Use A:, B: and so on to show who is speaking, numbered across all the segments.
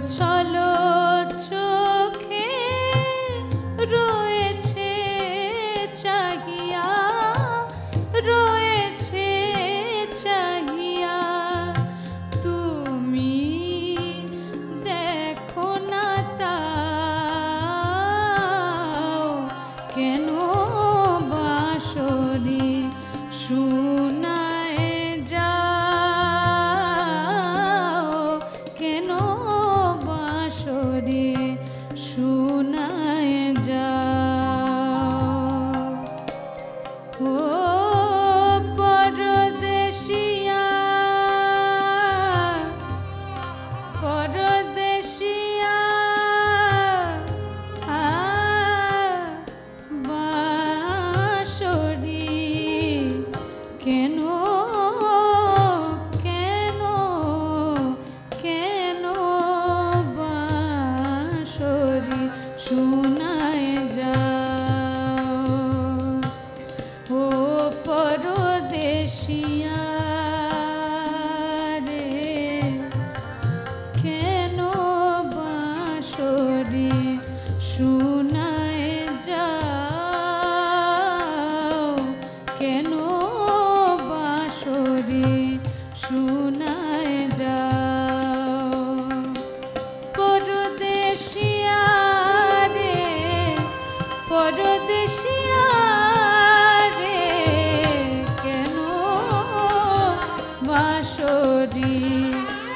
A: to talk. শোনা she is.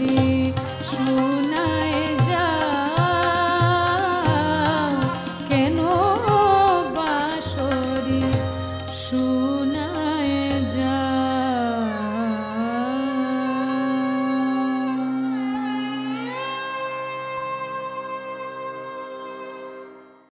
A: রে